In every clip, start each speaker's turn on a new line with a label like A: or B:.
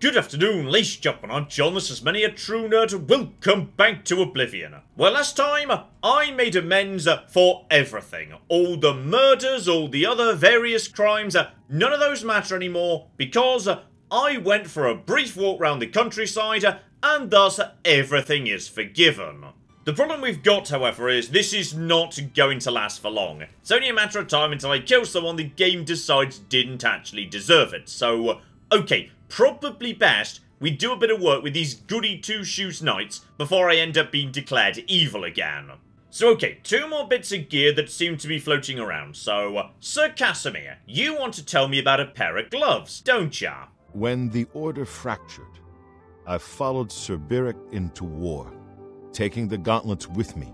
A: Good afternoon, ladies and I'm John, this is Many a True Nerd, welcome back to Oblivion. Well, last time, I made amends for everything. All the murders, all the other various crimes, none of those matter anymore, because I went for a brief walk around the countryside, and thus everything is forgiven. The problem we've got, however, is this is not going to last for long. It's only a matter of time until I kill someone the game decides didn't actually deserve it, so... Okay, probably best we do a bit of work with these goody two-shoes knights before I end up being declared evil again. So okay, two more bits of gear that seem to be floating around. So, uh, Sir Casimir, you want to tell me about a pair of gloves, don't ya?
B: When the order fractured, I followed Sir Berich into war, taking the gauntlets with me.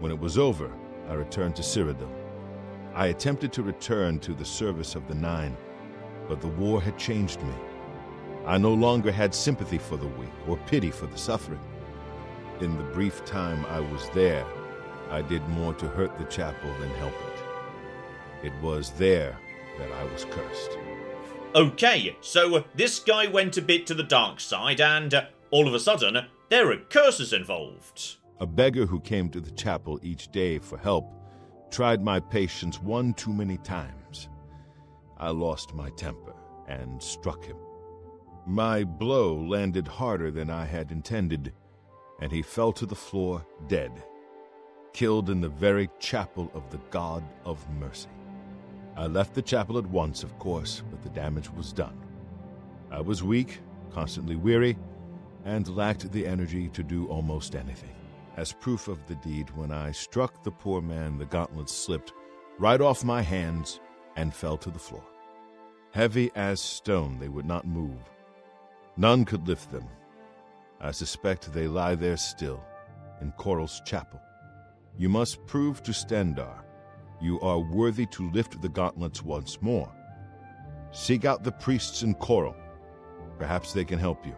B: When it was over, I returned to Cyrodiil. I attempted to return to the service of the Nine, but the war had changed me. I no longer had sympathy for the weak or pity for the suffering. In the brief time I was there, I did more to hurt the chapel than help it. It was there that I was cursed.
A: Okay, so uh, this guy went a bit to the dark side, and uh, all of a sudden, there are curses involved.
B: A beggar who came to the chapel each day for help tried my patience one too many times. I lost my temper and struck him. My blow landed harder than I had intended, and he fell to the floor dead, killed in the very chapel of the God of Mercy. I left the chapel at once, of course, but the damage was done. I was weak, constantly weary, and lacked the energy to do almost anything. As proof of the deed, when I struck the poor man, the gauntlets slipped right off my hands and fell to the floor. Heavy as stone, they would not move. None could lift them. I suspect they lie there still, in Chorrol's chapel. You must prove to Stendarr you are worthy to lift the gauntlets once more. Seek out the priests in Chorrol. Perhaps they can help you.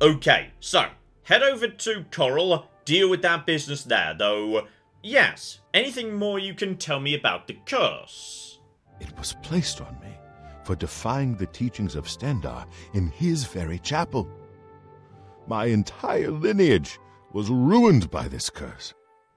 A: Okay, so, head over to Coral, deal with that business there, though. Yes, anything more you can tell me about the curse?
B: It was placed on me for defying the teachings of Stendarr in his very chapel. My entire lineage was ruined by this curse.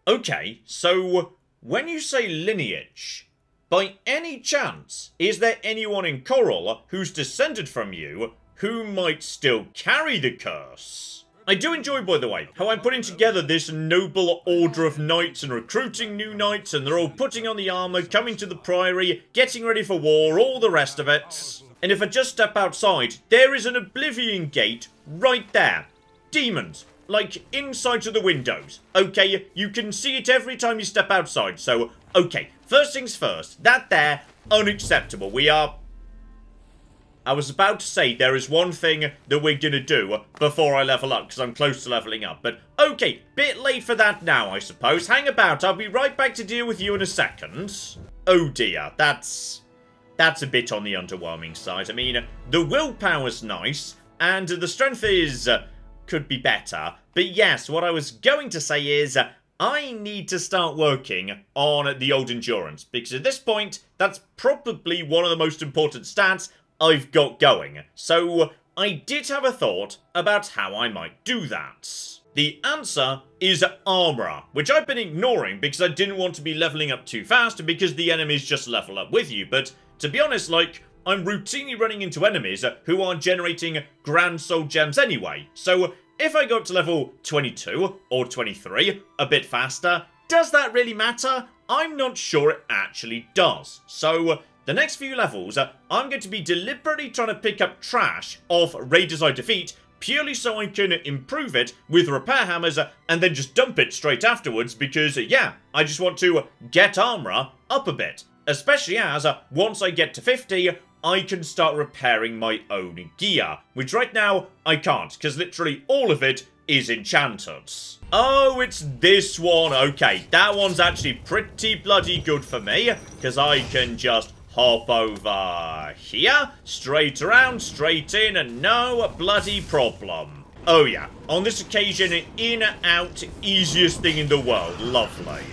A: Okay, so when you say lineage, by any chance, is there anyone in Chorrol who's descended from you who might still carry the curse? I do enjoy, by the way, how I'm putting together this noble order of knights and recruiting new knights, and they're all putting on the armour, coming to the priory, getting ready for war, all the rest of it. And if I just step outside, there is an Oblivion gate right there. Demons, like inside of the windows. Okay, you can see it every time you step outside, so okay. First things first, that there, unacceptable. We are I was about to say there is one thing that we're gonna do before I level up, because I'm close to leveling up. But, okay, bit late for that now, I suppose. Hang about, I'll be right back to deal with you in a second. Oh dear, that's... That's a bit on the underwhelming side. I mean, the willpower's nice, and the strength is... Uh, could be better. But yes, what I was going to say is... Uh, I need to start working on the old endurance, because at this point, that's probably one of the most important stats I've got going. So I did have a thought about how I might do that. The answer is armor, which I've been ignoring because I didn't want to be leveling up too fast because the enemies just level up with you, but to be honest, like, I'm routinely running into enemies who are generating Grand Soul Gems anyway, so if I go up to level 22 or 23 a bit faster, does that really matter? I'm not sure it actually does. So the next few levels, uh, I'm going to be deliberately trying to pick up trash of raiders I defeat purely so I can improve it with repair hammers uh, and then just dump it straight afterwards because, uh, yeah, I just want to get armor up a bit. Especially as, once I get to 50, I can start repairing my own gear, which right now I can't because literally all of it is enchanted. Oh, it's this one. Okay, that one's actually pretty bloody good for me because I can just hop over here, straight around, straight in, and no bloody problem. Oh yeah, on this occasion, in, out, easiest thing in the world. Lovely.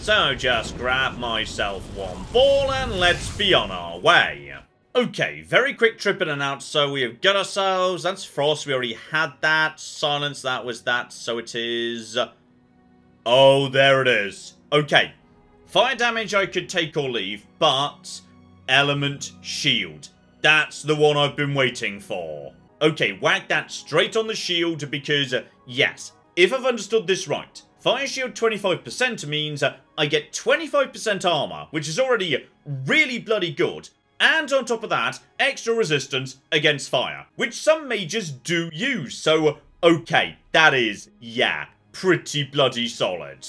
A: So just grab myself one ball and let's be on our way. Okay, very quick trip in and out. So we have got ourselves. That's Frost. We already had that. Silence. That was that. So it is. Oh, there it is. Okay. Fire damage I could take or leave, but Element Shield. That's the one I've been waiting for. Okay, whack that straight on the shield because, uh, yes, if I've understood this right, Fire Shield 25% means uh, I get 25% armor, which is already really bloody good, and on top of that, extra resistance against fire, which some mages do use, so okay, that is, yeah, pretty bloody solid.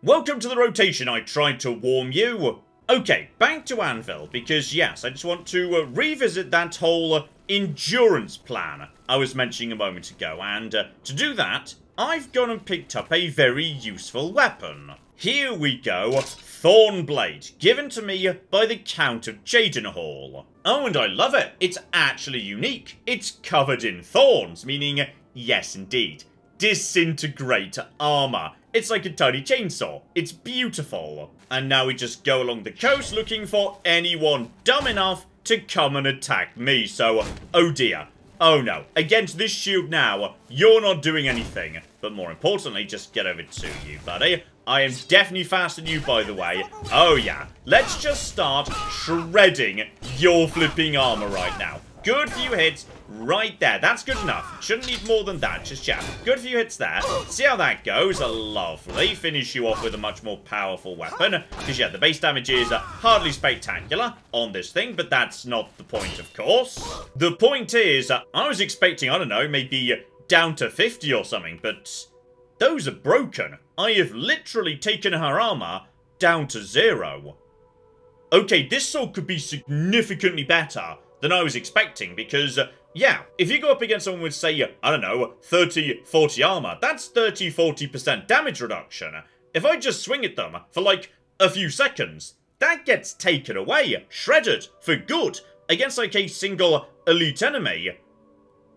A: Welcome to the rotation, I tried to warn you. Okay, back to Anvil, because yes, I just want to uh, revisit that whole uh, endurance plan I was mentioning a moment ago, and uh, to do that, I've gone and picked up a very useful weapon. Here we go, Thornblade, given to me by the Count of Cheydinhal. Oh, and I love it. It's actually unique. It's covered in thorns, meaning, yes indeed, disintegrate armor. It's like a tiny chainsaw. It's beautiful. And now we just go along the coast looking for anyone dumb enough to come and attack me. So, oh dear. Oh no. Against this shield now, you're not doing anything. But more importantly, just get over to you, buddy. I am definitely faster than you, by the way. Oh, yeah. Let's just start shredding your flipping armor right now. Good few hits right there. That's good enough. Shouldn't need more than that. Just yeah. Good few hits there. See how that goes. Lovely. Finish you off with a much more powerful weapon. Because yeah, the base damage is uh, hardly spectacular on this thing, but that's not the point, of course. The point is, uh, I was expecting, I don't know, maybe down to 50 or something, but those are broken. I have literally taken her armor down to zero. Okay, this sword could be significantly better than I was expecting because, uh, yeah, if you go up against someone with, say, I don't know, 30, 40 armor, that's 30, 40% damage reduction. If I just swing at them for like a few seconds, that gets taken away, shredded, for good, against like a single elite enemy.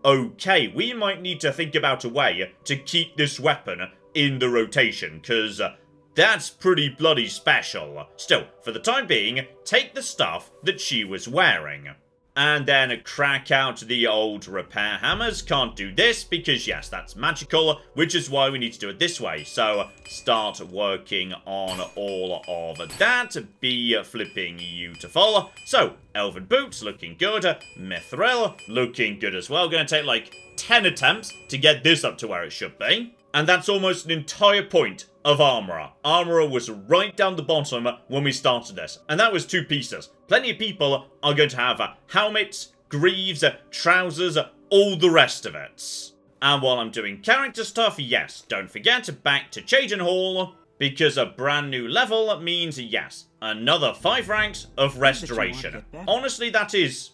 A: Okay, we might need to think about a way to keep this weapon in the rotation, because uh, that's pretty bloody special. Still, for the time being, take the stuff that she was wearing. And then crack out the old repair hammers. Can't do this because, yes, that's magical, which is why we need to do it this way. So, start working on all of that. Be flipping beautiful. So, Elven Boots, looking good. Mithril, looking good as well. Gonna take, like, 10 attempts to get this up to where it should be. And that's almost an entire point of Armourer. Armourer was right down the bottom when we started this. And that was two pieces. Plenty of people are going to have helmets, greaves, trousers, all the rest of it. And while I'm doing character stuff, yes, don't forget back to Cheydinhal, because a brand new level means, yes, another five ranks of restoration. Honestly, that is...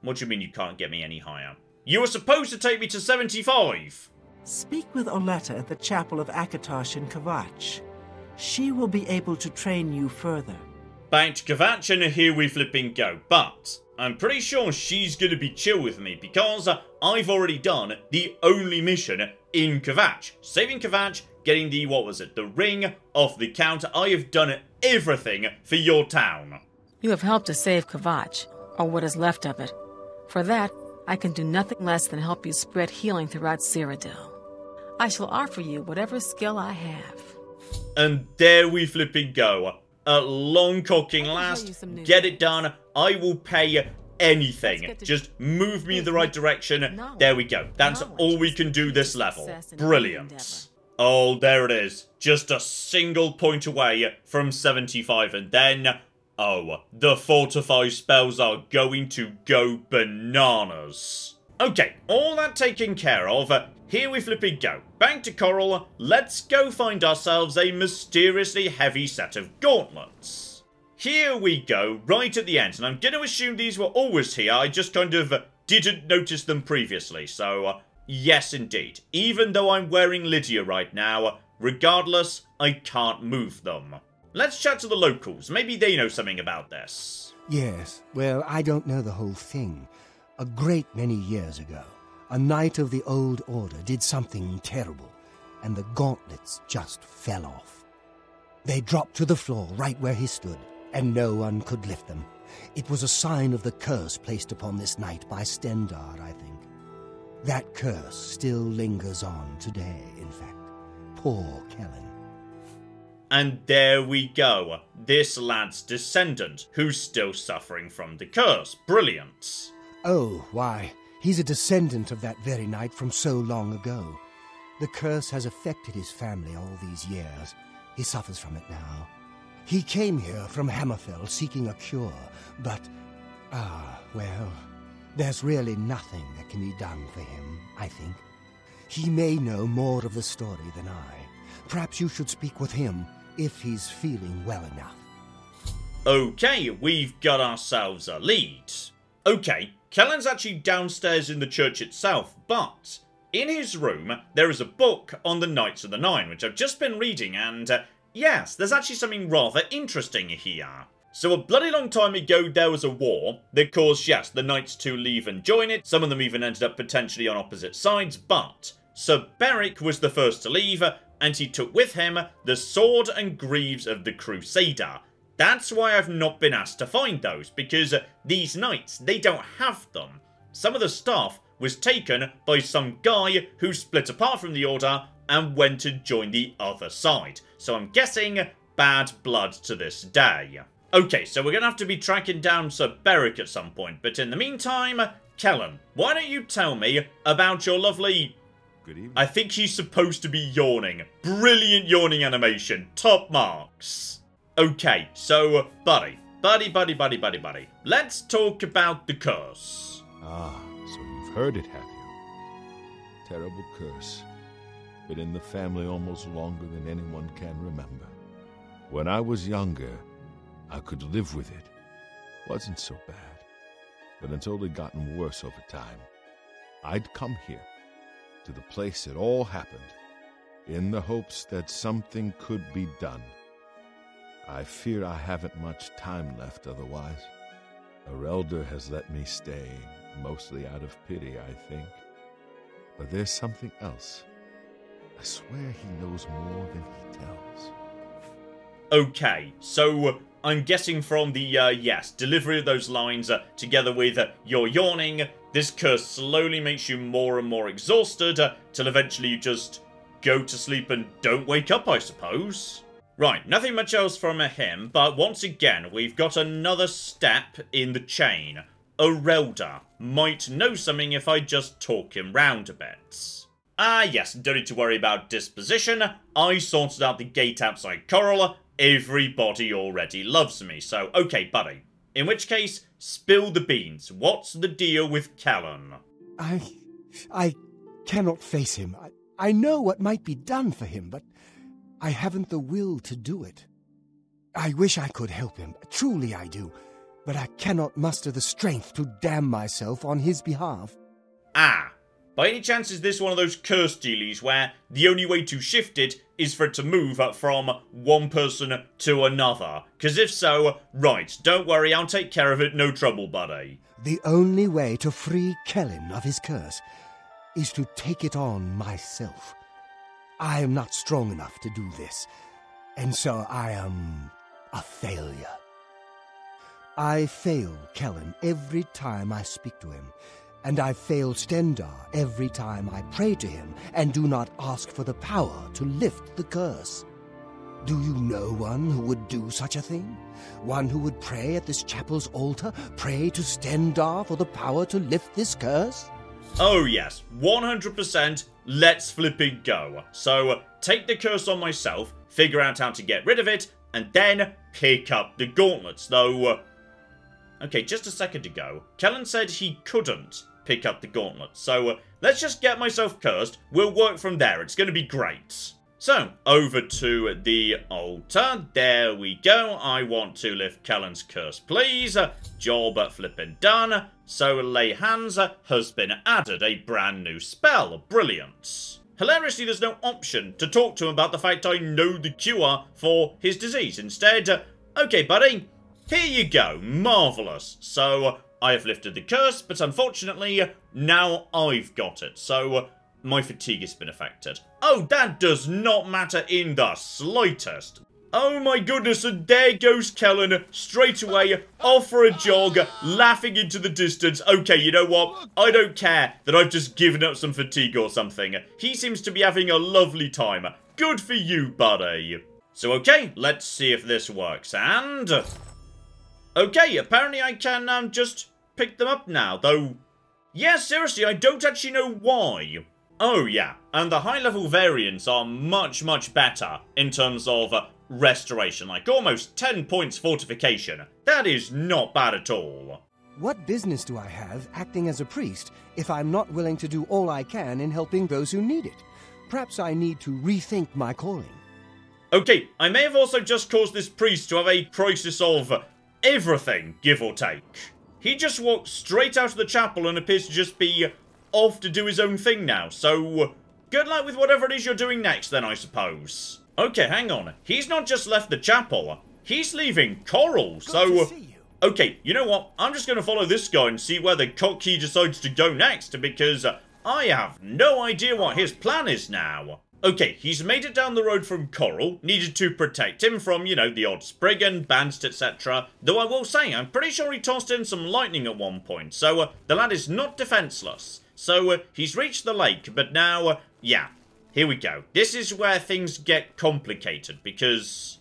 A: What do you mean you can't get me any higher? You were supposed to take me to 75!
C: Speak with Oleta at the Chapel of Akatosh in Kvatch. She will be able to train you further.
A: Back to Kvatch and here we flipping go. But I'm pretty sure she's gonna be chill with me because I've already done the only mission in Kvatch. Saving Kvatch, getting the, what was it, the ring off the Count. I have done everything for your town.
D: You have helped to save Kvatch, or what is left of it. For that, I can do nothing less than help you spread healing throughout Cyrodiil. I shall offer you whatever skill I have.
A: And there we flipping go. A long cocking last. Get it done. I will pay anything. Just move me in the right direction. There we go. That's all we can do this level. Brilliant. Oh, there it is. Just a single point away from 75. And then, oh, the fortify spells are going to go bananas. Okay, all that taken care of, here we flipping go. Back to Chorrol, let's go find ourselves a mysteriously heavy set of gauntlets. Here we go, right at the end, and I'm going to assume these were always here, I just kind of didn't notice them previously, so uh, yes indeed. Even though I'm wearing Lydia right now, regardless, I can't move them. Let's chat to the locals, maybe they know something about this.
E: Yes, well, I don't know the whole thing. A great many years ago, a knight of the old order did something terrible, and the gauntlets just fell off. They dropped to the floor right where he stood, and no one could lift them. It was a sign of the curse placed upon this knight by Stendarr, I think. That curse still lingers on today, in fact. Poor Kellen.
A: And there we go. This lad's descendant, who's still suffering from the curse. Brilliant.
E: Oh, why, he's a descendant of that very knight from so long ago. The curse has affected his family all these years. He suffers from it now. He came here from Hammerfell seeking a cure, but, ah, well, there's really nothing that can be done for him, I think. He may know more of the story than I. Perhaps you should speak with him if he's feeling well enough.
A: Okay, we've got ourselves a lead. Okay, Kellen's actually downstairs in the church itself, but in his room there is a book on the Knights of the Nine, which I've just been reading, and uh, yes, there's actually something rather interesting here. So a bloody long time ago there was a war that caused, yes, the knights to leave and join it. Some of them even ended up potentially on opposite sides, but Sir Berich was the first to leave, and he took with him the sword and greaves of the Crusader. That's why I've not been asked to find those, because uh, these knights, they don't have them. Some of the stuff was taken by some guy who split apart from the Order and went to join the other side. So I'm guessing bad blood to this day. Okay, so we're going to have to be tracking down Sir Berich at some point, but in the meantime, Kellen, why don't you tell me about your lovely...
B: Good evening.
A: I think he's supposed to be yawning. Brilliant yawning animation. Top marks. Okay, so, buddy, buddy, buddy, buddy, buddy, buddy. Let's talk about the curse.
B: Ah, so you've heard it, have you? Terrible curse. Been in the family almost longer than anyone can remember. When I was younger, I could live with it. Wasn't so bad. But until it gotten worse over time, I'd come here, to the place it all happened, in the hopes that something could be done. I fear I haven't much time left otherwise. Our elder has let me stay, mostly out of pity, I think. But there's something else. I swear he knows more than he tells.
A: Okay, so I'm guessing from the, uh, yes, delivery of those lines, uh, together with uh, your yawning, this curse slowly makes you more and more exhausted, uh, till eventually you just go to sleep and don't wake up, I suppose. Right, nothing much else from him, but once again, we've got another step in the chain. Areldur might know something if I just talk him round a bit. Ah yes, don't need to worry about disposition. I sorted out the gate outside Chorrol. Everybody already loves me, so okay, buddy. In which case, spill the beans. What's the deal with Kellen?
E: I. I cannot face him. I, I know what might be done for him, but I haven't the will to do it. I wish I could help him, truly I do, but I cannot muster the strength to damn myself on his behalf.
A: Ah, by any chance is this one of those curse dealies where the only way to shift it is for it to move from one person to another? Because if so, right, don't worry, I'll take care of it, no trouble, buddy.
E: The only way to free Kellen of his curse is to take it on myself. I am not strong enough to do this, and so I am a failure. I fail Kellen every time I speak to him, and I fail Stendarr every time I pray to him and do not ask for the power to lift the curse. Do you know one who would do such a thing? One who would pray at this chapel's altar, pray to Stendarr for the power to lift this curse?
A: Oh yes, 100% let's flip it go. So, take the curse on myself, figure out how to get rid of it, and then pick up the gauntlets, though... Uh, okay, just a second ago, Kellen said he couldn't pick up the gauntlet, so uh, let's just get myself cursed, we'll work from there, it's gonna be great. So, over to the altar. There we go. I want to lift Kellen's curse, please. Job flipping done. So, lay hands has been added. A brand new spell. Brilliant. Hilariously, there's no option to talk to him about the fact I know the cure for his disease. Instead, okay, buddy, here you go. Marvellous. So, I have lifted the curse, but unfortunately, now I've got it. So, my fatigue has been affected. Oh, that does not matter in the slightest. Oh my goodness, and there goes Kellen straight away, off for a jog, laughing into the distance. Okay, you know what? I don't care that I've just given up some fatigue or something. He seems to be having a lovely time. Good for you, buddy. So, okay, let's see if this works. And... Okay, apparently I can um, just pick them up now, though... Yeah, seriously, I don't actually know why. Oh, yeah, and the high-level variants are much, much better in terms of uh, restoration, like almost 10 points fortification. That is not bad at all.
E: What business do I have acting as a priest if I'm not willing to do all I can in helping those who need it? Perhaps I need to rethink my calling.
A: Okay, I may have also just caused this priest to have a crisis of everything, give or take. He just walked straight out of the chapel and appears to just be off to do his own thing now, so good luck with whatever it is you're doing next then, I suppose. Okay, hang on. He's not just left the chapel, he's leaving Chorrol, so... Okay, you know what? I'm just going to follow this guy and see where the cocky decides to go next, because I have no idea what his plan is now. Okay, he's made it down the road from Chorrol, needed to protect him from, you know, the odd Spriggan, Bandit, etc. Though I will say, I'm pretty sure he tossed in some lightning at one point, so uh, the lad is not defenceless. So uh, he's reached the lake, but now, uh, yeah, here we go. This is where things get complicated, because...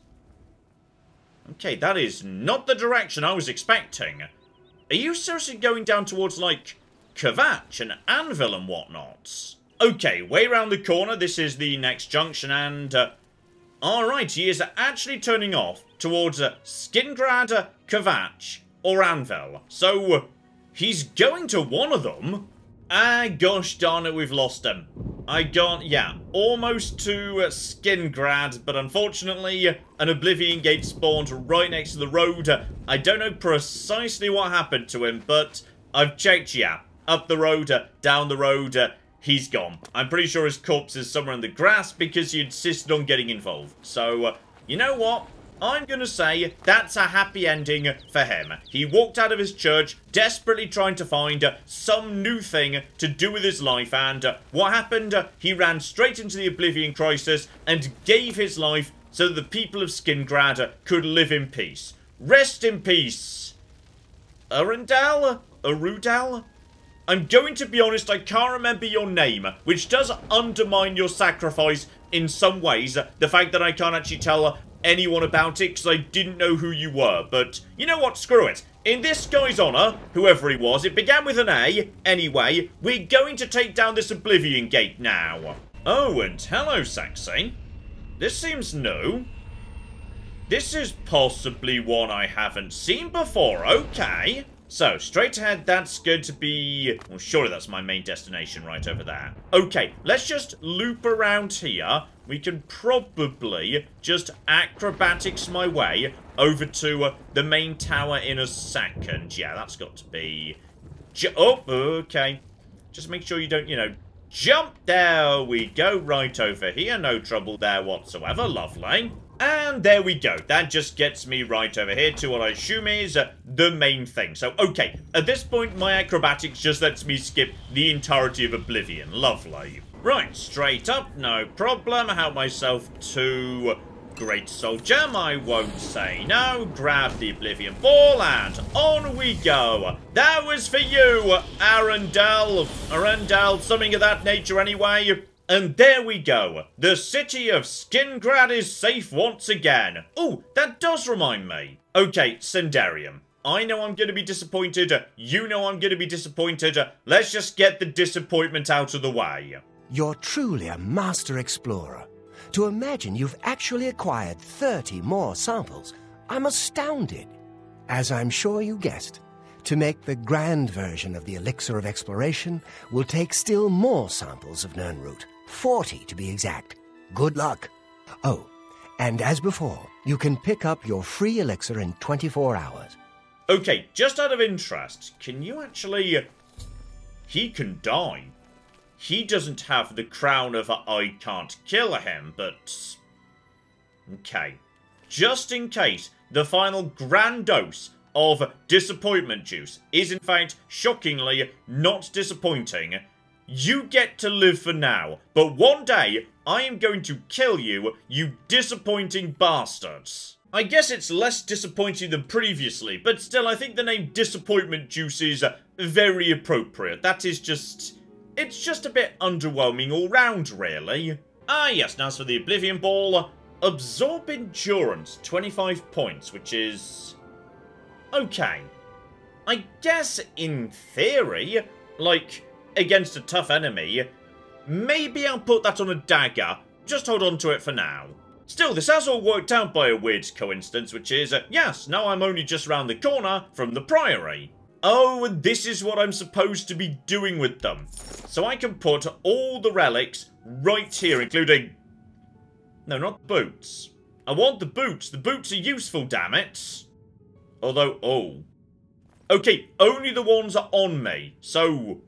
A: Okay, that is not the direction I was expecting. Are you seriously going down towards, like, Kvatch and Anvil and whatnot? Okay, way around the corner, this is the next junction, and... Uh, Alright, he is actually turning off towards uh, Skingrad, Kvatch, or Anvil. So, uh, he's going to one of them. Ah, gosh darn it, we've lost him. I got, yeah, almost to Skingrad, but unfortunately, an Oblivion Gate spawned right next to the road. I don't know precisely what happened to him, but I've checked, yeah. Up the road, down the road, he's gone. I'm pretty sure his corpse is somewhere in the grass because he insisted on getting involved. So, you know what? I'm going to say that's a happy ending for him. He walked out of his church desperately trying to find some new thing to do with his life and what happened? He ran straight into the Oblivion Crisis and gave his life so that the people of Skingrad could live in peace. Rest in peace. Arundel? Arudel? I'm going to be honest, I can't remember your name, which does undermine your sacrifice in some ways. The fact that I can't actually tell anyone about it because I didn't know who you were. But you know what? Screw it. In this guy's honour, whoever he was, it began with an A. Anyway, we're going to take down this Oblivion Gate now. Oh, and hello, Saxy. This seems new. This is possibly one I haven't seen before. Okay. So, straight ahead, that's going to be... Well, surely that's my main destination right over there. Okay, let's just loop around here. We can probably just acrobatics my way over to uh, the main tower in a second. Yeah, that's got to be... Oh, okay. Just make sure you don't, you know, jump. There we go, right over here. No trouble there whatsoever. Lovely. And there we go. That just gets me right over here to what I assume is uh, the main thing. So, okay. At this point, my acrobatics just lets me skip the entirety of Oblivion. Lovely. Right, straight up, no problem. Help myself to Great Soldier. I won't say no. Grab the Oblivion Ball and on we go. That was for you, Arundel. Arundel, something of that nature anyway. And there we go. The city of Skingrad is safe once again. Oh, that does remind me. Okay, Sinderion. I know I'm going to be disappointed. You know I'm going to be disappointed. Let's just get the disappointment out of the way.
E: You're truly a master explorer. To imagine you've actually acquired 30 more samples, I'm astounded. As I'm sure you guessed, to make the grand version of the Elixir of Exploration will take still more samples of Nirnroot. 40 to be exact. Good luck. Oh, and as before, you can pick up your free elixir in 24 hours.
A: Okay, just out of interest, can you actually... He can die. He doesn't have the crown of I can't kill him, but... Okay. Just in case, the final grand dose of disappointment juice is in fact shockingly not disappointing, you get to live for now, but one day I am going to kill you, you disappointing bastards. I guess it's less disappointing than previously, but still I think the name Disappointment Juice is very appropriate. That is just... It's just a bit underwhelming all round, really. Ah yes, now as for the Oblivion Ball, Absorb Endurance, 25 points, which is... Okay. I guess in theory, like, against a tough enemy, maybe I'll put that on a dagger. Just hold on to it for now. Still, this has all worked out by a weird coincidence, which is, uh, yes, now I'm only just round the corner from the Priory. Oh, and this is what I'm supposed to be doing with them. So I can put all the relics right here, including... No, not the boots. I want the boots. The boots are useful, damn it. Although, oh. Okay, only the ones are on me. So,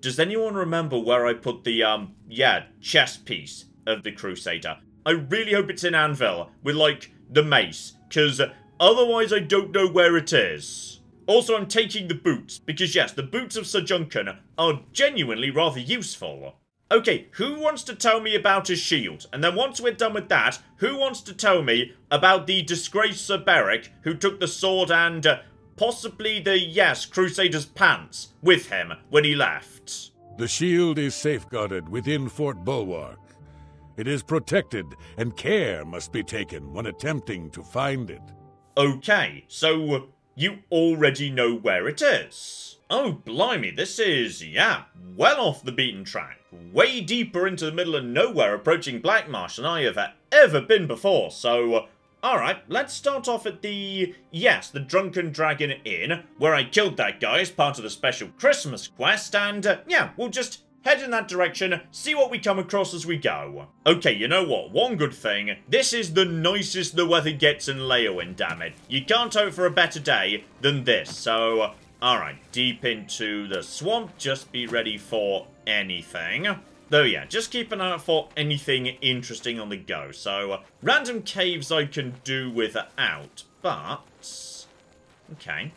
A: does anyone remember where I put the, um, yeah, chest piece of the Crusader? I really hope it's in Anvil, with, like, the mace, because otherwise I don't know where it is. Also, I'm taking the boots, because yes, the boots of Sir Juncan are genuinely rather useful. Okay, who wants to tell me about his shield? And then once we're done with that, who wants to tell me about the disgraced Sir Berich, who took the sword and uh, possibly the, yes, Crusader's pants with him when he left?
F: The shield is safeguarded within Fort Bulwark. It is protected, and care must be taken when attempting to find it.
A: Okay, so you already know where it is. Oh, blimey, this is, yeah, well off the beaten track. Way deeper into the middle of nowhere approaching Blackmarsh than I have ever been before, so... Alright, let's start off at the... Yes, the Drunken Dragon Inn, where I killed that guy as part of the special Christmas quest, and, uh, yeah, we'll just head in that direction, see what we come across as we go. Okay, you know what? One good thing, this is the nicest the weather gets in Leyawiin, damn it. You can't hope for a better day than this, so... Alright, deep into the swamp, just be ready for anything. Though yeah, just keep an eye out for anything interesting on the go. So, uh, random caves I can do without, but... Okay.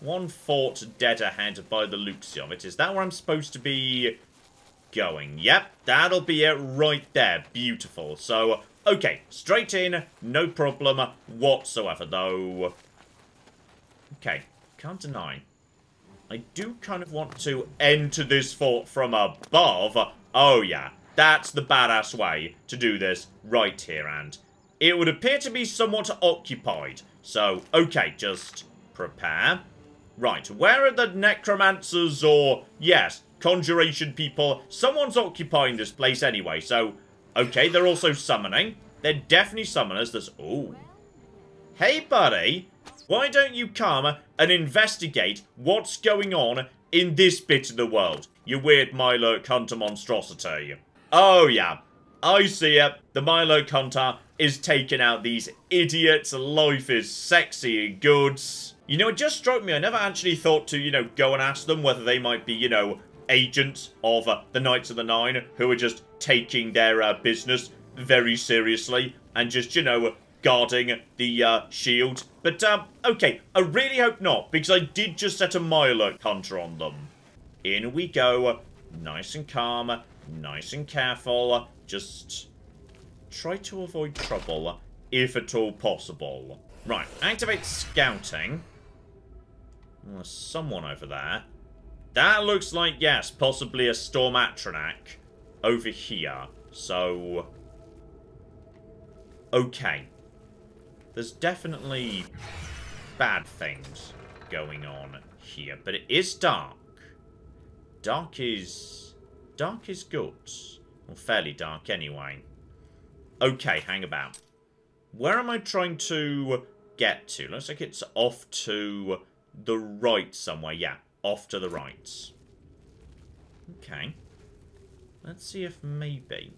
A: One fort dead ahead by the Luxiovit. Is that where I'm supposed to be going? Yep, that'll be it right there. Beautiful. So, okay, straight in, no problem whatsoever, though. Okay, can't deny. I do kind of want to enter this fort from above. Oh, yeah, that's the badass way to do this right here, and it would appear to be somewhat occupied. So, okay, just prepare. Right, where are the necromancers or, yes, conjuration people? Someone's occupying this place anyway, so, okay, they're also summoning. They're definitely summoners. There's, ooh. Hey, buddy, why don't you come and investigate what's going on in this bit of the world, you weird Milo Hunter monstrosity? Oh, yeah. I see it. The Milo Hunter is taking out these idiots. Life is sexy and good. You know, it just struck me. I never actually thought to, you know, go and ask them whether they might be, you know, agents of uh, the Knights of the Nine who are just taking their uh, business very seriously and just, you know, guarding the uh, shield. But, um, okay, I really hope not, because I did just set a Milo Hunter on them. In we go, nice and calm, nice and careful, just try to avoid trouble, if at all possible. Right, activate scouting. Hmm, there's someone over there. That looks like, yes, possibly a Storm Atronach over here. So... Okay. There's definitely bad things going on here, but it is dark. Dark is... Dark is good. Well, fairly dark anyway. Okay, hang about. Where am I trying to get to? Looks like it's off to the right somewhere. Yeah, off to the right. Okay. Let's see if maybe,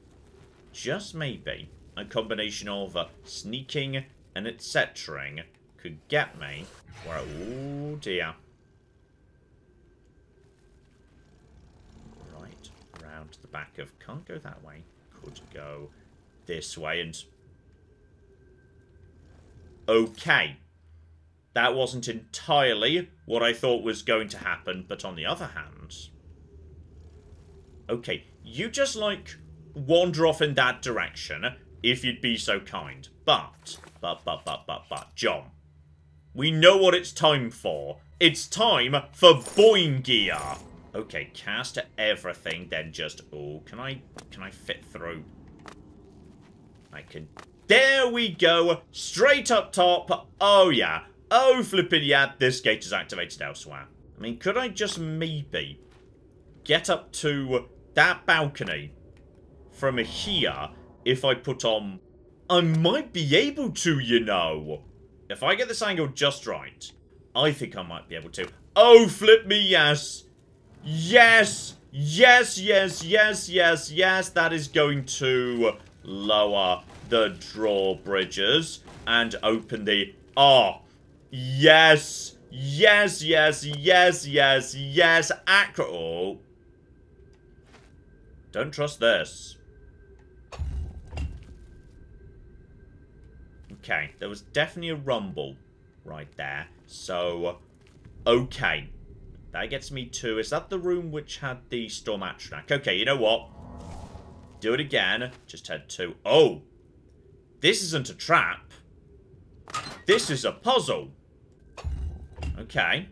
A: just maybe, a combination of uh, sneaking and etc. could get me where... Oh, dear. Right, round to the back of... Can't go that way. Could go this way and... Okay. That wasn't entirely what I thought was going to happen, but on the other hand... Okay, you just, like, wander off in that direction, uh, if you'd be so kind. But, but, but, but, but, but, John, we know what it's time for. It's time for Boing Gear. Okay, cast everything, then just... Oh, can I... Can I fit through? I can... There we go! Straight up top. Oh, yeah. Oh, flippin' yeah, this gate is activated elsewhere. I mean, could I just maybe get up to that balcony from here if I put on... I might be able to, you know. If I get this angle just right, I think I might be able to. Oh, flip me, yes. Yes. Yes, yes, yes, yes, yes. That is going to lower the drawbridges and open the... Oh, yes. Yes, yes, yes, yes, yes. Accurate. Oh. Don't trust this. Okay, there was definitely a rumble right there. So, okay. That gets me to... Is that the room which had the Storm Atronach? Okay, you know what? Do it again. Just head to... Oh! This isn't a trap. This is a puzzle. Okay.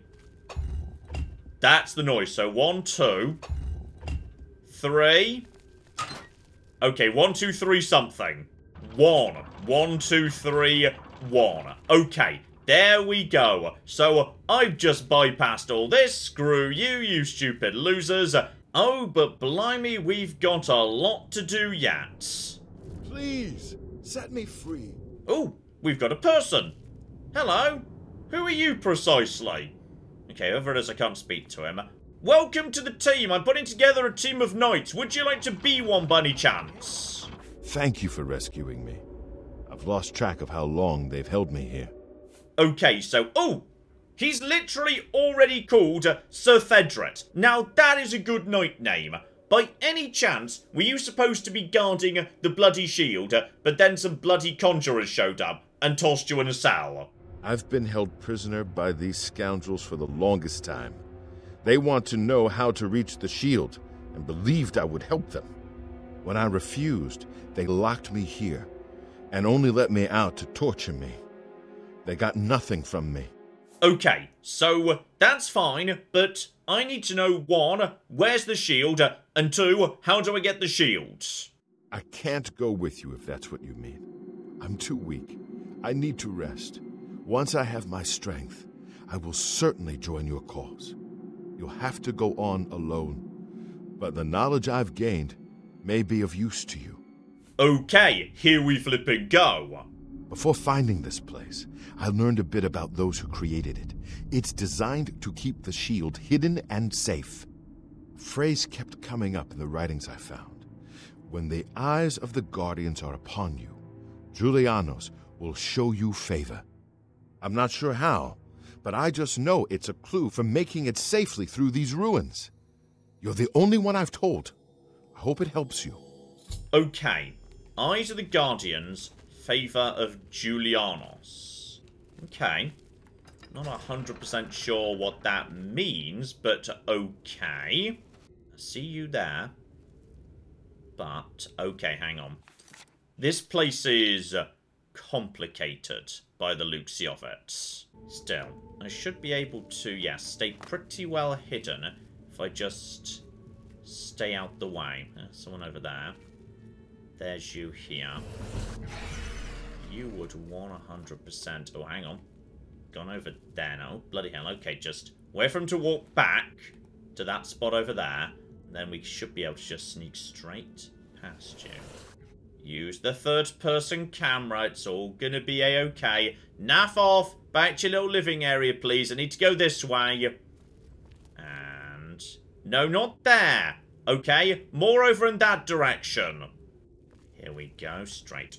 A: That's the noise. So, one, two, three. Okay, one, two, three, something. One. One, two, three, one. Okay, there we go. So, I've just bypassed all this. Screw you, you stupid losers. Oh, but blimey, we've got a lot to do yet.
B: Please, set me free.
A: Oh, we've got a person. Hello. Who are you precisely? Okay, whoever it is, I can't speak to him. Welcome to the team. I'm putting together a team of knights. Would you like to be one by any chance?
B: Thank you for rescuing me. I've lost track of how long they've held me here.
A: Okay, so... Oh! He's literally already called Sir Thedret. Now, that is a good knight name. By any chance, were you supposed to be guarding the bloody shield, but then some bloody conjurers showed up and tossed you in a cell?
B: I've been held prisoner by these scoundrels for the longest time. They want to know how to reach the shield and believed I would help them. When I refused, they locked me here and only let me out to torture me. They got nothing from me.
A: Okay, so that's fine, but I need to know one, where's the shield, and two, how do I get the shield?
B: I can't go with you if that's what you mean. I'm too weak. I need to rest. Once I have my strength, I will certainly join your cause. You'll have to go on alone. But the knowledge I've gained may be of use to you.
A: Okay, here we flip flipping go.
B: Before finding this place, I learned a bit about those who created it. It's designed to keep the shield hidden and safe. Phrase kept coming up in the writings I found. When the eyes of the Guardians are upon you, Julianos will show you favor. I'm not sure how, but I just know it's a clue for making it safely through these ruins. You're the only one I've told. I hope it helps you.
A: Okay. Eyes of the Guardians, favour of Julianos. Okay. Not 100% sure what that means, but okay. I see you there. But, okay, hang on. This place is complicated by the it. Still, I should be able to, yes, yeah, stay pretty well hidden if I just stay out the way. Someone over there. There's you here. You would 100%... Oh, hang on. Gone over there now. Bloody hell. Okay, just wait for him to walk back to that spot over there. then we should be able to just sneak straight past you. Use the third-person camera. It's all gonna be a-okay. Naff off. Back to your little living area, please. I need to go this way. And... No, not there. Okay, more over in that direction. Here we go. Straight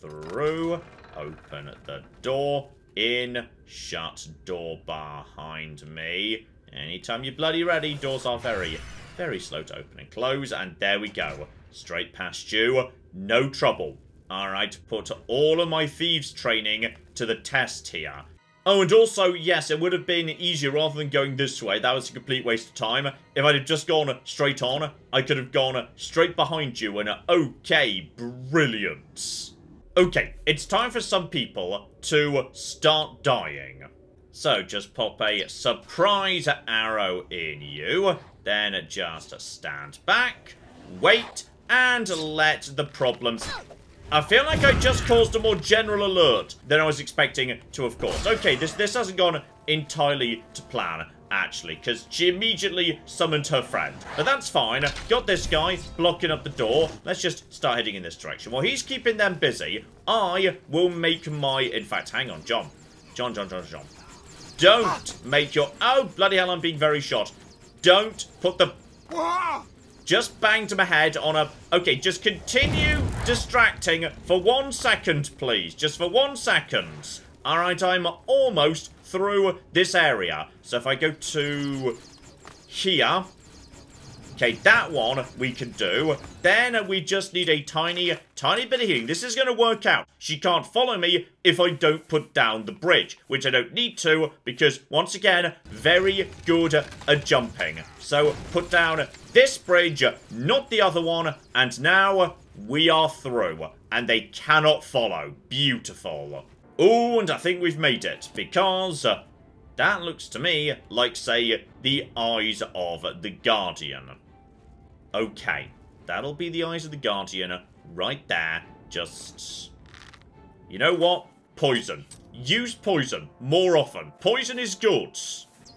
A: through. Open the door. In. Shut door behind me. Anytime you're bloody ready, doors are very, very slow to open and close. And there we go. Straight past you. No trouble. Alright, put all of my thieves training to the test here. Oh, and also, yes, it would have been easier rather than going this way. That was a complete waste of time. If I'd have just gone straight on, I could have gone straight behind you and, uh, okay, brilliant. Okay, it's time for some people to start dying. So, just pop a surprise arrow in you, then just stand back, wait, and let the problems I feel like I just caused a more general alert than I was expecting to, of course. Okay, this, this hasn't gone entirely to plan, actually, because she immediately summoned her friend. But that's fine. Got this guy blocking up the door. Let's just start heading in this direction. While he's keeping them busy, I will make my... In fact, hang on, John. John, John, John, John. Don't make your... Oh, bloody hell, I'm being very shot. Don't put the... Just banged my head on a... Okay, just continue distracting for one second, please. Just for one second. Alright, I'm almost through this area. So if I go to here... Okay, that one we can do. Then we just need a tiny, tiny bit of healing. This is going to work out. She can't follow me if I don't put down the bridge, which I don't need to because, once again, very good at jumping. So, put down this bridge, not the other one, and now we are through, and they cannot follow. Beautiful. Oh, and I think we've made it, because uh, that looks to me like, say, the eyes of the Guardian. Okay, that'll be the eyes of the Guardian uh, right there. Just... You know what? Poison. Use poison more often. Poison is good.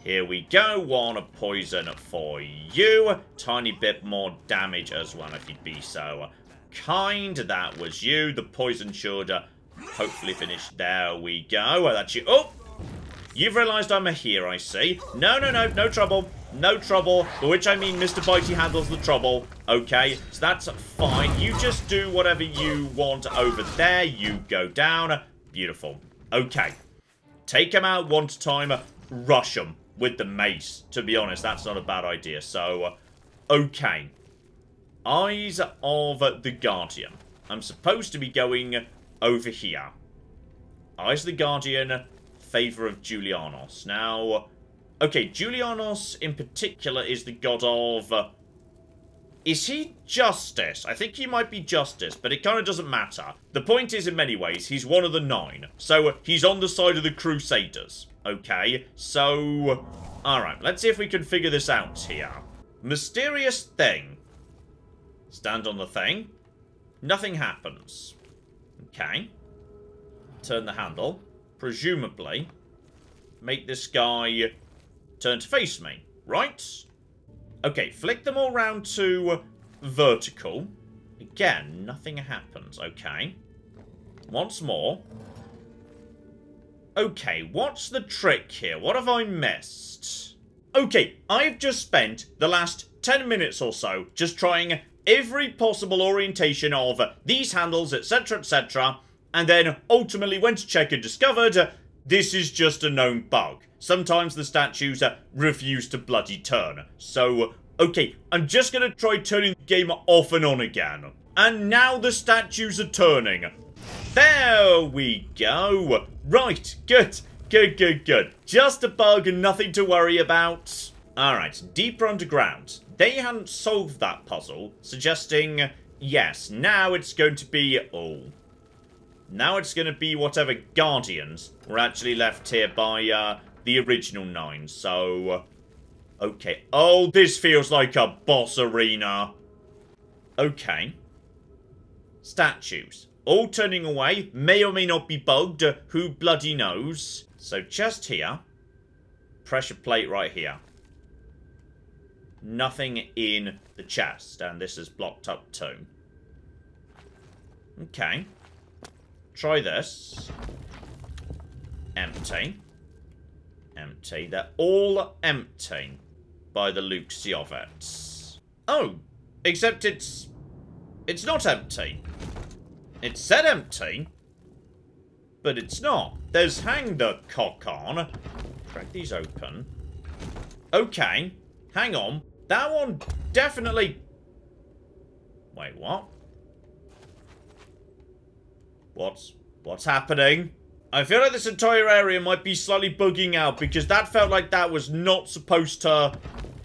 A: Here we go. One of poison for you. Tiny bit more damage as well if you'd be so kind. That was you. The poison should uh, hopefully finish. There we go. That's you. Oh! You've realised I'm a here, I see. No, no, no, no trouble. No trouble. By which I mean Mr. Bitey handles the trouble. Okay, so that's fine. You just do whatever you want over there. You go down. Beautiful. Okay. Take him out one time. Rush him with the mace. To be honest, that's not a bad idea. So, okay. Eyes of the Guardian. I'm supposed to be going over here. Eyes of the Guardian favor of Julianos. Now, okay, Julianos in particular is the god of... Uh, is he justice? I think he might be justice, but it kind of doesn't matter. The point is, in many ways, he's one of the nine. So, he's on the side of the Crusaders. Okay, so... Alright, let's see if we can figure this out here. Mysterious thing. Stand on the thing. Nothing happens. Okay. Turn the handle presumably, make this guy turn to face me, right? Okay, flick them all round to vertical. Again, nothing happens, okay. Once more. Okay, what's the trick here? What have I missed? Okay, I've just spent the last 10 minutes or so just trying every possible orientation of these handles, etc., etc., and then ultimately went to check and discovered this is just a known bug. Sometimes the statues uh, refuse to bloody turn. So, okay, I'm just gonna try turning the game off and on again. And now the statues are turning. There we go. Right, good, good, good, good. Just a bug and nothing to worry about. Alright, deeper underground. They hadn't solved that puzzle, suggesting, yes, now it's going to be, oh, now it's going to be whatever Guardians were actually left here by uh, the original nine. So, uh, okay. Oh, this feels like a boss arena. Okay. Statues. All turning away. May or may not be bugged. Who bloody knows? So just here. Pressure plate right here. Nothing in the chest. And this is blocked up too. Okay. Try this. Empty. Empty. They're all empty by the Luxiovets. Oh, except it's... It's not empty. It said empty, but it's not. There's hang the cock on. Crack these open. Okay, hang on. That one definitely... Wait, what? What's what's happening? I feel like this entire area might be slightly bugging out because that felt like that was not supposed to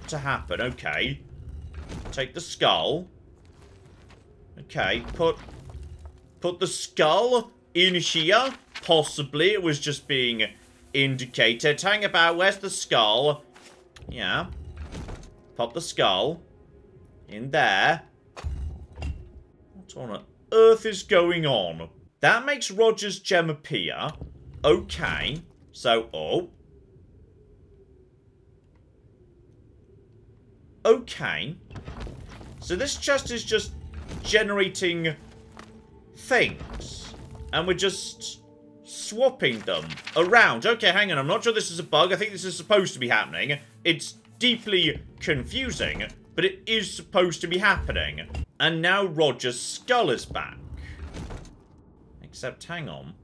A: to happen. Okay. Take the skull. Okay, put put the skull in here. Possibly it was just being indicated. Hang about, where's the skull? Yeah. Pop the skull. In there. What on earth is going on? That makes Roger's gem appear. Okay. So, oh. Okay. So this chest is just generating things. And we're just swapping them around. Okay, hang on. I'm not sure this is a bug. I think this is supposed to be happening. It's deeply confusing, but it is supposed to be happening. And now Roger's skull is back. Except, hang on.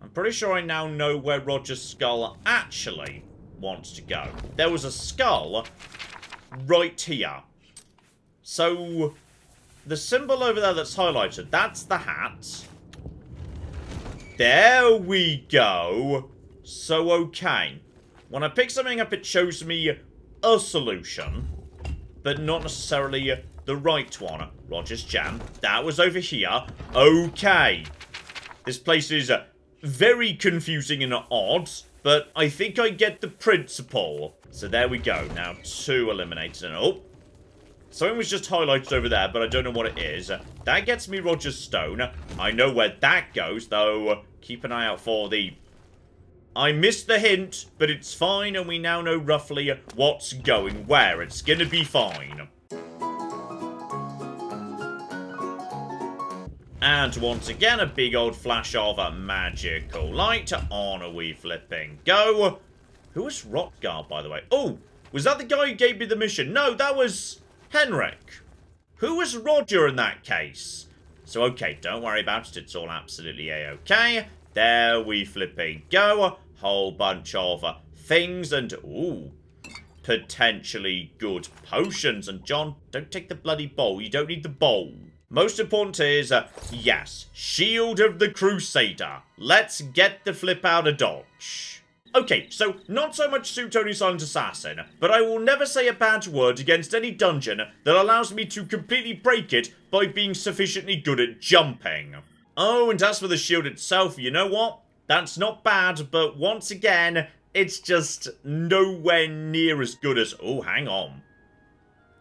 A: I'm pretty sure I now know where Roger's skull actually wants to go. There was a skull right here. So, the symbol over there that's highlighted, that's the hat. There we go. So, okay. When I pick something up, it shows me a solution, but not necessarily the right one. Roger's Jam. That was over here. Okay. This place is uh, very confusing and odd, but I think I get the principle. So there we go. Now two eliminated. And oh, something was just highlighted over there, but I don't know what it is. That gets me Roger's Stone. I know where that goes, though. Keep an eye out for the... I missed the hint, but it's fine, and we now know roughly what's going where. It's gonna be fine. And once again, a big old flash of a magical light. On a wee flipping go. Who was Hrothgar, by the way? Oh, was that the guy who gave me the mission? No, that was Henrik. Who was Roger in that case? So, okay, don't worry about it. It's all absolutely a-okay. There we flipping go. Whole bunch of things and, ooh, potentially good potions. And John, don't take the bloody bowl. You don't need the bowl. Most important is, uh, yes, Shield of the Crusader. Let's get the flip out of Dodge. Okay, so not so much suit only silent assassin, but I will never say a bad word against any dungeon that allows me to completely break it by being sufficiently good at jumping. Oh, and as for the shield itself, you know what? That's not bad, but once again, it's just nowhere near as good as... Oh, hang on.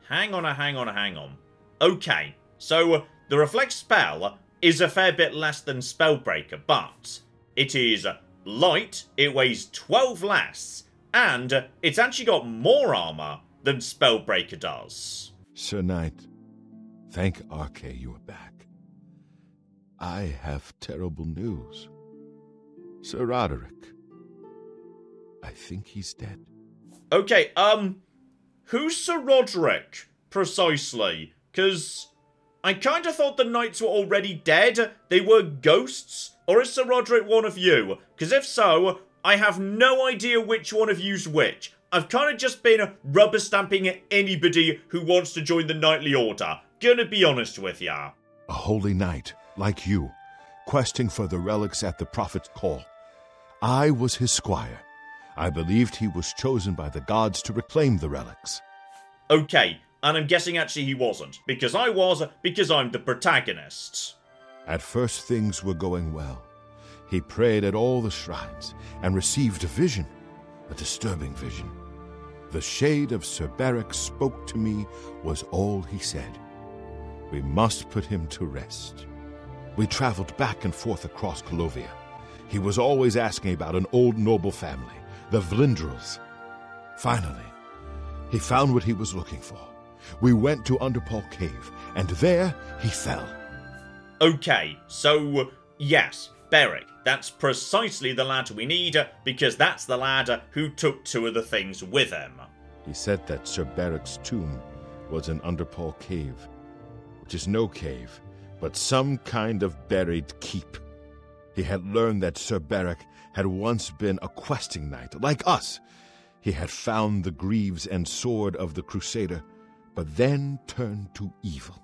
A: Hang on, hang on, hang on. Okay, so, the Reflect spell is a fair bit less than Spellbreaker, but it is light, it weighs 12 less, and it's actually got more armor than Spellbreaker does.
B: Sir Knight, thank Arkay you are back. I have terrible news. Sir Roderick, I think he's dead.
A: Okay, um, who's Sir Roderick, precisely? Because I kind of thought the knights were already dead. They were ghosts. Or is Sir Roderick one of you? Because if so, I have no idea which one of you's which. I've kind of just been rubber stamping anybody who wants to join the knightly order. Gonna be honest with ya.
B: A holy knight, like you, questing for the relics at the prophet's call. I was his squire. I believed he was chosen by the gods to reclaim the relics.
A: Okay, and I'm guessing actually he wasn't. Because I was, because I'm the protagonist.
B: At first things were going well. He prayed at all the shrines and received a vision, a disturbing vision. The shade of Sir Berich spoke to me was all he said. We must put him to rest. We traveled back and forth across Colovia. He was always asking about an old noble family, the Vlindrels. Finally, he found what he was looking for we went to Underpall Cave, and there he fell.
A: Okay, so yes, Berich. That's precisely the lad we need, because that's the lad who took two of the things with him.
B: He said that Sir Berich's tomb was in Underpall Cave, which is no cave, but some kind of buried keep. He had learned that Sir Berich had once been a questing knight, like us. He had found the greaves and sword of the Crusader but then turned to evil.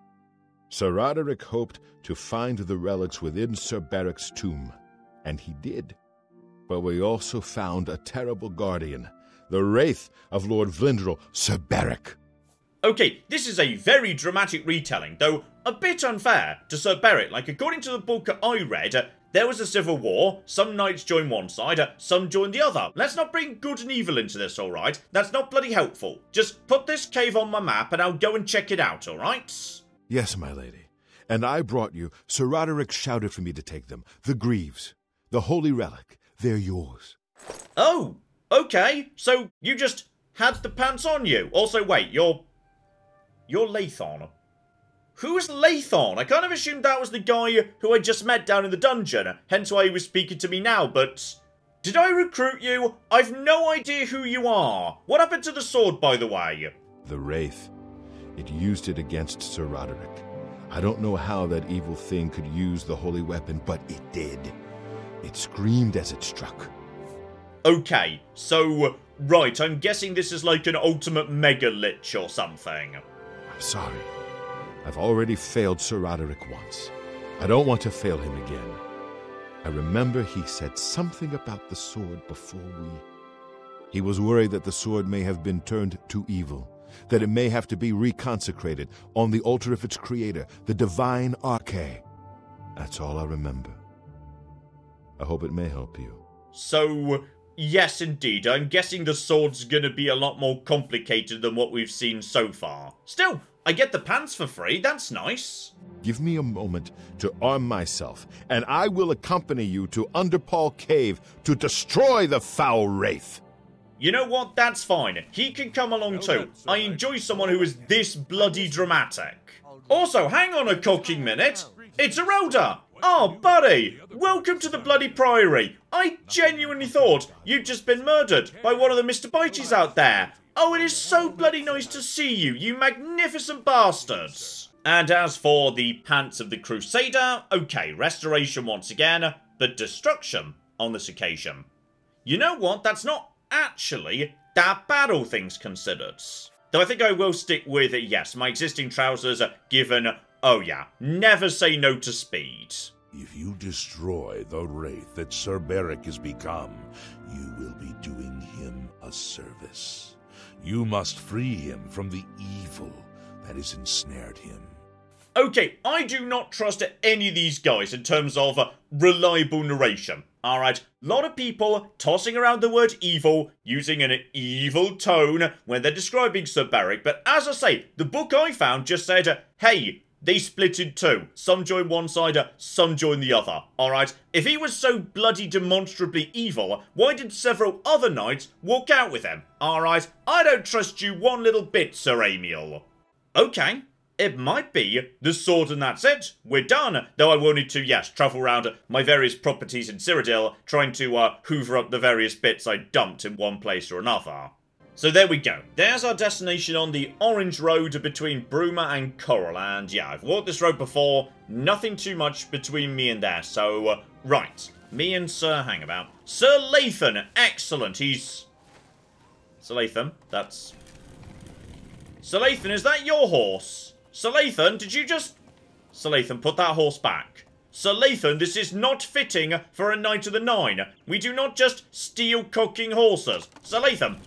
B: Sir Roderick hoped to find the relics within Sir Berich's tomb. And he did. But we also found a terrible guardian, the wraith of Lord Vlindrel, Sir Berich.
A: Okay, this is a very dramatic retelling, though a bit unfair to Sir Berich. Like, according to the book I read, there was a civil war, some knights joined one side, some joined the other. Let's not bring good and evil into this, alright? That's not bloody helpful. Just put this cave on my map and I'll go and check it out, alright?
B: Yes, my lady. And I brought you. Sir Roderick shouted for me to take them. The Greaves. The holy relic. They're yours.
A: Oh, okay. So you just had the pants on you. Also, wait, you're... You're Lathon. Who's Lathon? I kind of assumed that was the guy who I just met down in the dungeon, hence why he was speaking to me now, but... Did I recruit you? I've no idea who you are. What happened to the sword, by the way?
B: The Wraith. It used it against Sir Roderick. I don't know how that evil thing could use the holy weapon, but it did. It screamed as it struck.
A: Okay, so, right, I'm guessing this is like an ultimate mega lich or something.
B: I'm sorry. I've already failed Sir Roderick once. I don't want to fail him again. I remember he said something about the sword before we. He was worried that the sword may have been turned to evil, that it may have to be reconsecrated on the altar of its creator, the divine Arkay. That's all I remember. I hope it may help you.
A: So, yes, indeed. I'm guessing the sword's gonna be a lot more complicated than what we've seen so far. Still, I get the pants for free. That's nice.
B: Give me a moment to arm myself, and I will accompany you to Underpall Cave to destroy the foul wraith.
A: You know what? That's fine. He can come along too. I enjoy someone who is this bloody dramatic. Also, hang on a cocking minute. It's Eroda! Oh, buddy! Welcome to the bloody priory. I genuinely thought you'd just been murdered by one of the Mr. Bites out there. Oh, it is so bloody nice to see you, you magnificent bastards! And as for the pants of the Crusader, okay, restoration once again, but destruction on this occasion. You know what? That's not actually that bad, all things considered. Though I think I will stick with, it, yes, my existing trousers are given, oh yeah, never say no to speed.
F: If you destroy the wraith that Sir Berich has become, you will be doing him a service. You must free him from the evil that has ensnared him.
A: Okay, I do not trust any of these guys in terms of uh, reliable narration. Alright, a lot of people tossing around the word evil, using an evil tone when they're describing Sir Berich, but as I say, the book I found just said, uh, hey, they split in two. Some join one side, some join the other. Alright? If he was so bloody demonstrably evil, why did several other knights walk out with him? Alright? I don't trust you one little bit, Sir Amiel. Okay. It might be the sword and that's it. We're done. Though I wanted to, yes, travel around my various properties in Cyrodiil, trying to uh, hoover up the various bits I dumped in one place or another. So there we go. There's our destination on the orange road between Bruma and Chorrol. And yeah, I've walked this road before. Nothing too much between me and there. So, uh, right. Me and Sir Hangabout. Sir Lathan. Excellent. He's... Sir Lathan. That's... Sir Lathan, is that your horse? Sir Lathan, did you just... Sir Lathan, put that horse back. Sir Lathan, this is not fitting for a Knight of the Nine. We do not just steal cooking horses. Sir Lathan,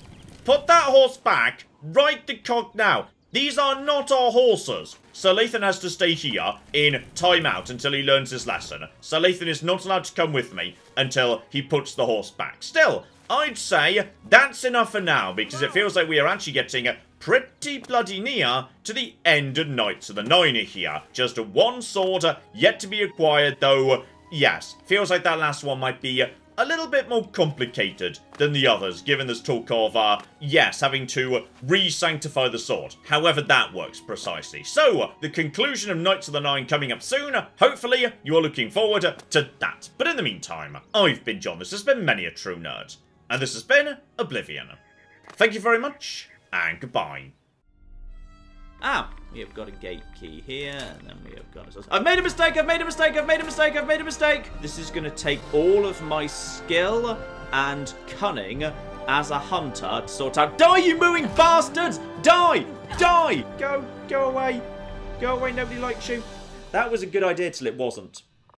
A: Put that horse back right the cog now. These are not our horses. Sir Lathan has to stay here in timeout until he learns his lesson. Sir Lathan is not allowed to come with me until he puts the horse back. Still, I'd say that's enough for now because it feels like we are actually getting pretty bloody near to the end of Knights of the Nine here. Just one sword yet to be acquired though. Yes, feels like that last one might be a little bit more complicated than the others, given this talk of, uh, yes, having to re-sanctify the sword. However that works precisely. So, the conclusion of Knights of the Nine coming up soon. Hopefully, you are looking forward to that. But in the meantime, I've been John, this has been Many a True Nerd, and this has been Oblivion. Thank you very much, and goodbye.
G: Ah, we have got a gate key here, and then we have got... I've made a mistake, I've made a mistake, I've made a mistake, I've made a mistake! This is going to take all of my skill and cunning as a hunter to sort out... Die, you mooing bastards! Die! Die! Go, go away. Go away, nobody likes you. That was a good idea till it wasn't.